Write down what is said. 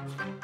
Adventure!